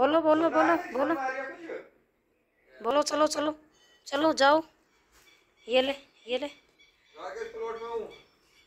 बोलो बोलो बोलो बोलो। बोलो चलो चलो चलो जाओ। ये ले ये ले।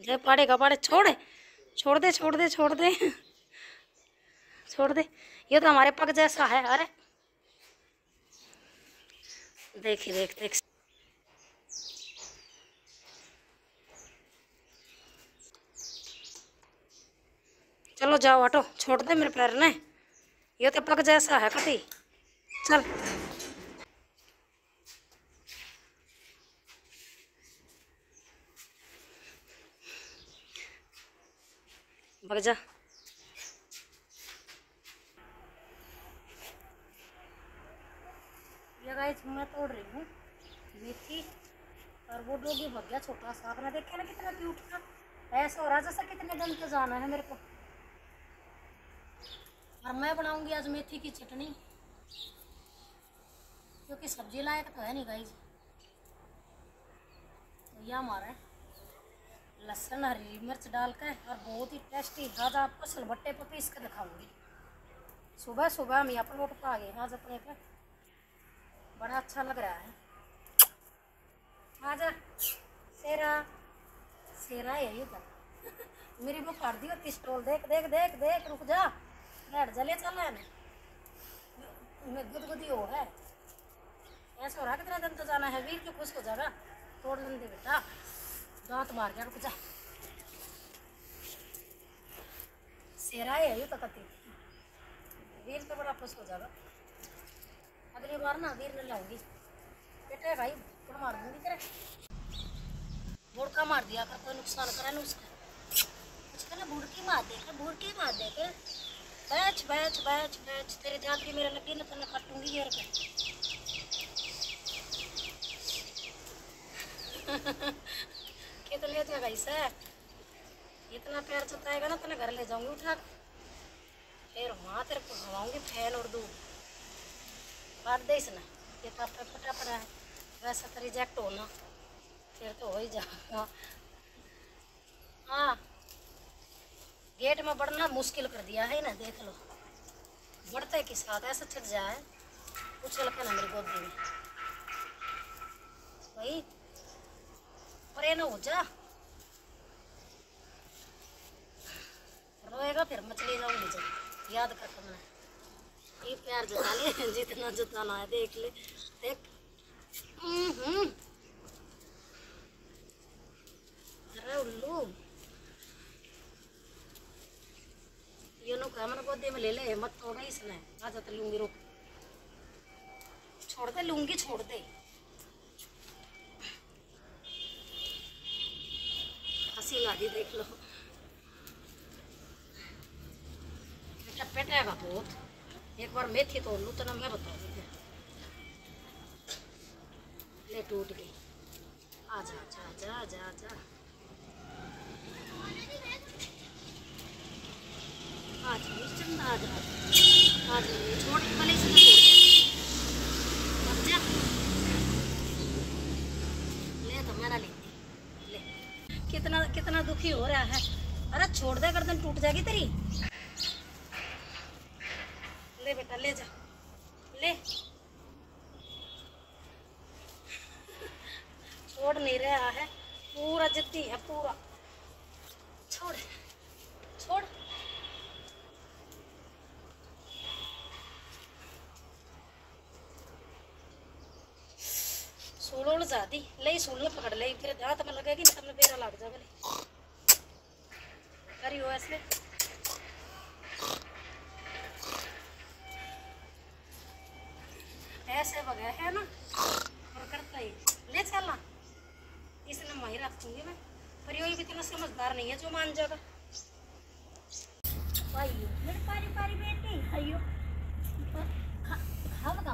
ले पाड़ेगा पाड़े छोड़। छोड़ दे छोड़ दे छोड़ दे। छोड़ दे। ये तो हमारे पग जैसा है अरे। देखी देख देख। चलो जाओ हटो। छोड़ दे मेरे पैर ने। ये तो पग जैसा है कति चल। भग जा। मैं तोड़ रही हूँ मेथी और वो डोगी भग गया छोटा सा। आपने देखा ना कितना क्यूट था? ऐसा हो रहा जैसा कितने दिन तो जाना है मेरे को। और मैं बनाऊँगी आज मेथी की चटनी। क्योंकि सब्ज़ी लायक तो है नहीं गाइस। तो यह हमारा, लहसुन, हरी मिर्च डाल कर और बहुत ही टेस्टी आज आपको सिलबट्टे पर पीस कर दिखाऊँगी। सुबह सुबह हम यहाँ पर लोट पा गए आज अपने पे। बड़ा अच्छा लग रहा है। आजा सेरा सेरा है ये उधर मेरी मुँह कर दी होती स्टॉल देख देख देख देख, रुक जा। बैठ जले चल गुदगुदी हो है। ऐसा हो रहा कितना दिन तो जाना है वीर, क्यों खुश हो जाएगा तोड़ लेने बेटा। दांत मार गया जा सेरा है ये तो कति वीर तो बड़ा खुश हो जाएगा अगली बार ना वीर ने लाऊँगी। बेटे भाई थोड़ा मार दूँगी तेरे। बुड़का मार दिया कर, कोई नुकसान करे ना उसका। कुछ कहना बुड़की मार दे कर बुड़की मार दे कर बैच बैच बैच बैच, तेरे जान की मेरे लगी ना तो मैं काटूँगी ये इसे इतना प्यार जताएगा ना तो घर ले जाऊँगी उठा फिर वहाँ तेरे को खवाऊँगी फ़ैन और दूध काट दे इसने ये तो है। वैसा तो रिजेक्ट होना, फिर तो हो ही जाएगा। हाँ। गेट में बढ़ना मुश्किल कर दिया है ना, देख लो। बढ़ते के साथ ऐसा छट जाए। उछल के ना मेरी गोदी में भाई परे ना हो जा। रोएगा फिर मछली लाऊँगी जब याद कर तुमने ये प्यार जता ले, जितना जताना है देख ले। देख। हम्म। अरे उल्लू। ये गोदी में ले ले मत तोड़ा इसने आ जाते लूँगी रुक छोड़ दे लूँगी छोड़ दे हँसी ला दी देख लो पेटेगा बहुत एक बार मेथी तोड़ लूँ तो ना मैं बता ले टूट गई आजा आजा आजा आजा आज चंदा तो कितना कितना दुखी हो रहा है। अरे छोड़ दे, गर्दन टूट जाएगी तेरी। ले बेटा, ले जा। ले। छोड़ नहीं रहा है। पूरा जिद्दी है, पूरा छोड़ छोड़ सूल उड़ जाती ले सूल पकड़ ले फिर हाथ में लगेगी ना तब बेरा लग जावे करी हो ऐसे ऐसे वगैरह है ना और करता ही ले चलना इसने मैं ही रखूँगी मैं पर ये भी इतना समझदार नहीं है जो मान जाएगा भाई मेरे पारी पारी बेटी आइयो खा खा लगा आ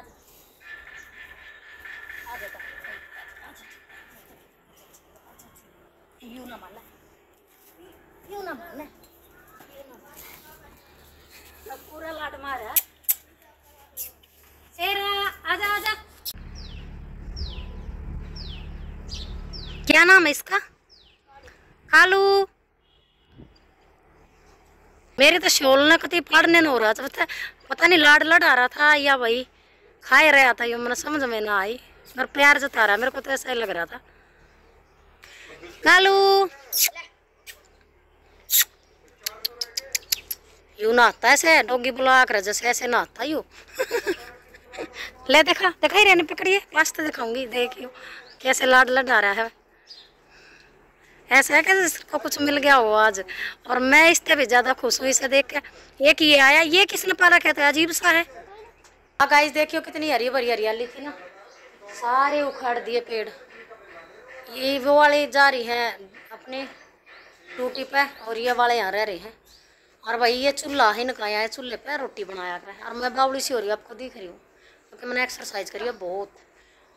जा आ जाता आ जा यूँ ना मानना यूँ ना मानना यूँ ना मानना अब पूरा लाट मारा शेरा आजा आजा क्या नाम है इसका? कालू मेरे तो शोल ना कति पढ़ने हो रहा था, पता नहीं लाड लड़ा रहा था या भाई, खाए रहा था ये, मैंने समझ में ना आई। और प्यार जता रहा मेरे को तो ऐसा ही लग रहा था। कालू यू नहाता ऐसे डोगी बुला कर जैसे ऐसे नहाता यू। ले देखा देखा ही रहने पकड़िए तो दिखाऊँगी, देखियो, कैसे लाड लड़ा रहा है। ऐसा है कि इसको कुछ मिल गया हो आज। और मैं इससे भी ज़्यादा खुश हूँ, इसे देख के। एक ये आया, ये किसने पाला कहते हैं? अजीब सा है। गाइस देखियो कितनी हरी भरी हरियाली थी ना। सारे उखाड़ दिए पेड़। ये वो वाले जा रही हैं अपनी टूटी पे, और ये वाले यहाँ रह रहे हैं। और भाई, ये चूल्हा ही इनका यहाँ चूल्हे पे रोटी बनाया कर और मैं बावड़ी सी हो रही हूँ, आपको दिख रही हूँ, क्योंकि मैंने एक्सरसाइज करी है बहुत।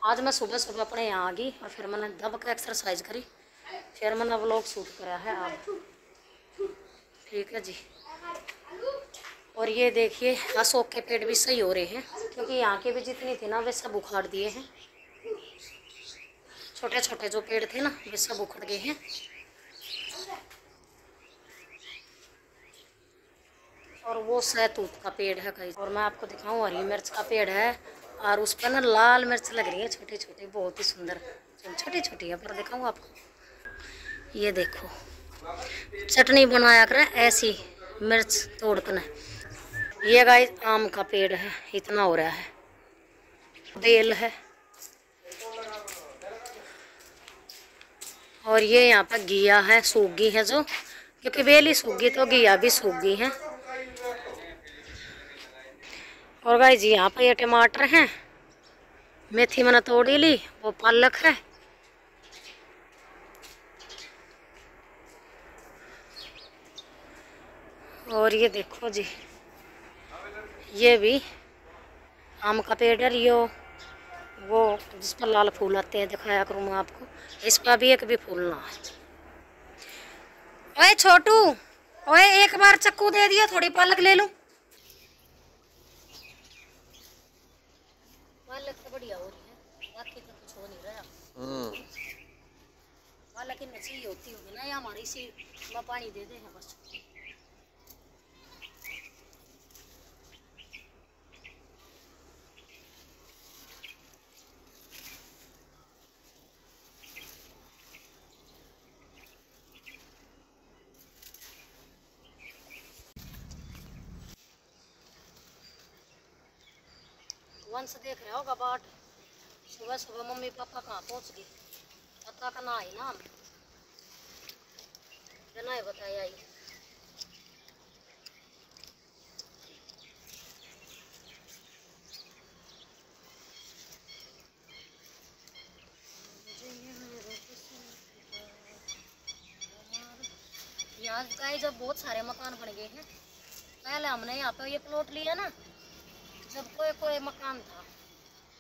आज मैं सुबह सुबह अपने यहाँ आ गई, और फिर मैंने दब के एक्सरसाइज करी। फिर मैंने व्लॉग शूट करा है आप। ठीक है जी। और ये देखिए, अशोक के पेड़ भी सही हो रहे हैं, क्योंकि यहाँ के भी जितनी थी ना, वे सब उखाड़ दिए हैं। छोटे छोटे जो पेड़ थे ना, वे सब उखड़ गए हैं। और वो सहतूत का पेड़ है कहीं और मैं आपको दिखाऊँ, हरी मिर्च का पेड़ है, और उस पर ना लाल मिर्च लग रही है छोटी छोटी बहुत ही सुंदर। छोटी छोटी है, पर दिखाऊँ आपको। ये देखो। चटनी बनाया करें, ऐसी मिर्च तोड़ कर ये गाय आम का पेड़ है, इतना हो रहा है। बेल है। और ये यहाँ पर घिया है सूगी है जो। क्योंकि बेल ही सूगी तो घिया भी सूगी है। और गाय जी यहाँ पर ये टमाटर हैं। मेथी मैंने तोड़ी ली, वो पालक है। और ये देखो जी। ये भी आम का पेड़ है यो वो जिस पर लाल फूल आते हैं दिखाया करूँ मैं आपको इस पर भी एक भी फूल ना ओए छोटू ओए एक बार चक्कू दे दिया थोड़ी पालक ले लूँ। पालक तो बढ़िया हो रही है बाकी तो कुछ हो नहीं रहा। पालक की नची होती होगी ना या हमारी सी मैं पानी दे दे हैं बस। वंश देख रहे होगा बाट। सुबह सुबह मम्मी पापा कहाँ पहुँच गए? पता का ना आई नाम बिना ही बताया आई। यहाँ जब बहुत सारे मकान बन गए हैं। पहले हमने यहाँ पे ये प्लॉट लिया ना। जब कोई कोई मकान था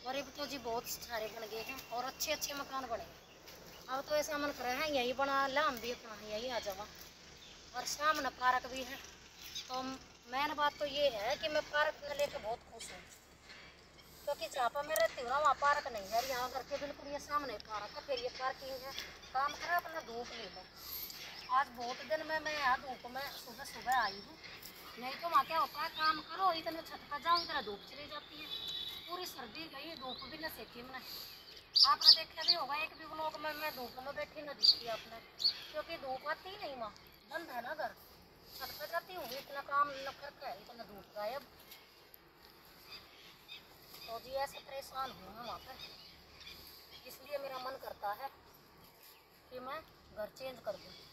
और अब तो जी बहुत सारे बन गए हैं और अच्छे अच्छे मकान बने। अब तो ऐसा मन कर रहे हैं, यही बना, ला, हम भी अपना, यहीं आ जावा। और सामने पार्क भी है। तो मेन बात तो ये है कि मैं पार्क में लेकर बहुत खुश हूँ। क्योंकि जहाँ पर मैं रहती हूँ ना, वहाँ पार्क नहीं है। यहाँ करके बिल्कुल ये सामने पार्क है, फिर ये पार्किंग है। काम करा, अपना धूप ले लो। आज बहुत दिन में मैं यहाँ धूप में सुबह सुबह आई हूँ। नहीं तो वहाँ क्या होता है काम करो, इतने छत पर जाऊँ इतना धूप चली जाती है। पूरी सर्दी गई धूप भी न सेकी मैंने आपने देखा भी होगा, एक भी ब्लॉग में मैं धूप में बैठी न दिखती आपने। क्योंकि धूप आती ही नहीं माँ, बंद है ना घर। छत पर जाती हूँ इतना काम न करके इतना धूप गायब। तो जी, ऐसे परेशान हूँ मैं वहाँ पर इसलिए मेरा मन करता है कि मैं घर चेंज कर दूँ।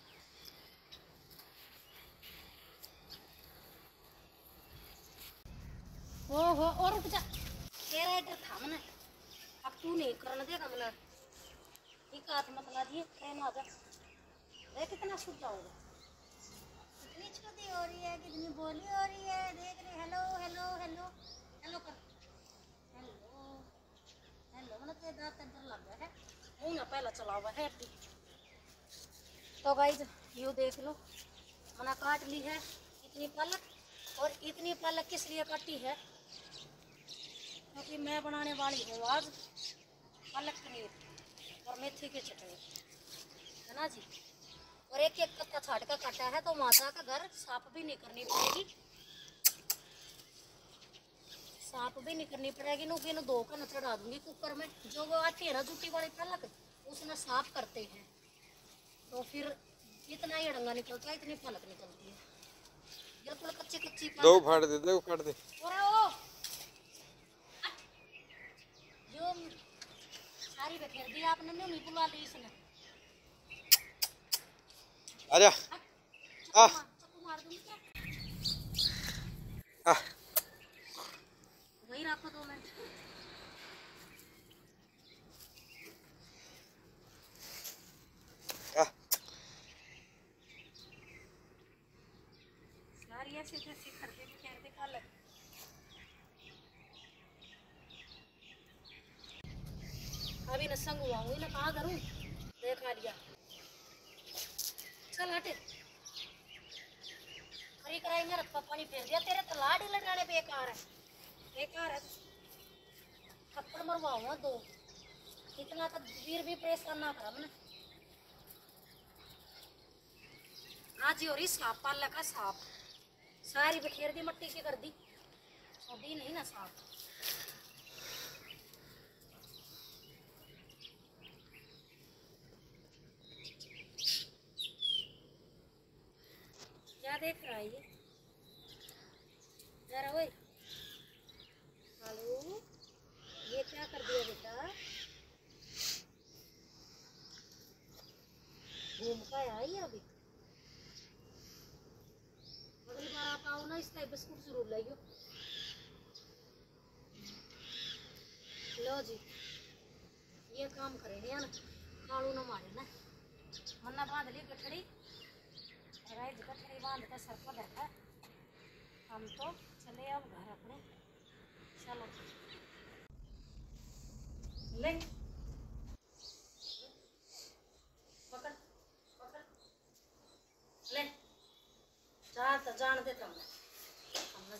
ओहो और था मैंने अब तू नहीं करने देगा मैंने एक हाथ मत ला दिए ट्रेन आ जा देख कितना कितनी छोटी हो रही है कितनी बोली हो रही है देख रहे हेलो हेलो हेलो हेलो कर हेलो हेलो मैंने तेरे दांत लग है ना तो गाइज़ यू देख लो मैंने काट ली है इतनी पालक और इतनी पालक किस लिए काटी है क्योंकि मैं बनाने वाली हूँ आज पालक पनीर और मेथी की चटनी। है ना जी? और एक एक पत्ता छाट कर काटा है तो माता का घर साफ़ भी नहीं करनी पड़ेगी। साफ़ भी नहीं करनी पड़ेगी नु कि दो कन चढ़ा दूँगी कुकर में। जो वो आती है ना जूठी वाली फलक उसने साफ़ करते हैं। तो फिर इतना ही अड़ंगा निकलता है इतनी फलक निकलती है। बिल्कुल कच्ची कच्ची दो फाड़ दे दो फाड़ दे। और वो जो सारी बखेर दी आपने नहीं बुला ली इसने। आजा आ। आ। वही रखो दो मिनट। आ। सारी ऐसे ऐसे करके भी कह दे खा लग अभी न संग हुआ हूँ ना कहाँ करूँ देखा लिया। चल हटे। खरी कराई मेरा पापा ने फेर दिया। तेरे तो लाड लगाने बेकार है। बेकार है। थप्पड़ मरवाऊँगा दो। इतना तो वीर भी परेशान ना करा मैंने आज ही हो साफ़ पाल का साफ़ सारी बखेर दी, मट्टी की कर दी। और दी नहीं ना साफ़ देख रहा है ये। जरा ओए। हेलो ये क्या कर दिया बेटा? घूम का ये अभी। अगली बार आप आओ ना इसका बिस्कुट ज़रूर लाइयो। लो जी। ये काम करेंगे ना? कालू ना मारे ना। मन्ना बाँध ली गठड़ी। राइज गठड़ी बाँध सर पर बैठा हम तो चले अब घर अपने। चलो। ले। तो जान दे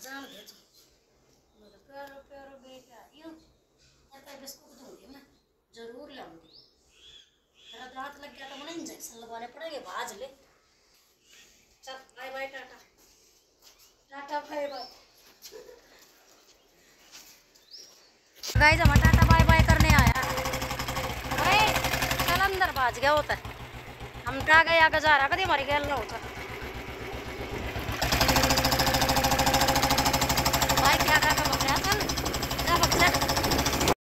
जान दे तू। मेरे प्यारो प्यारो बेटा। यूँ ऐसा बिस्कुट दूँगी मैं ज़रूर लाऊँगी। तेरा दांत लग गया तो मैंने इंजेक्शन लगवाने पड़ेंगे, बाज ले। चल bye bye tata. Tata, bye bye. Guys हम टाटा बाय बाय करने आया। भाई चल अंदर बाज गया होता है हम टा गए आगे जा रहा कभी हमारी गैल ना होता भाई, क्या कर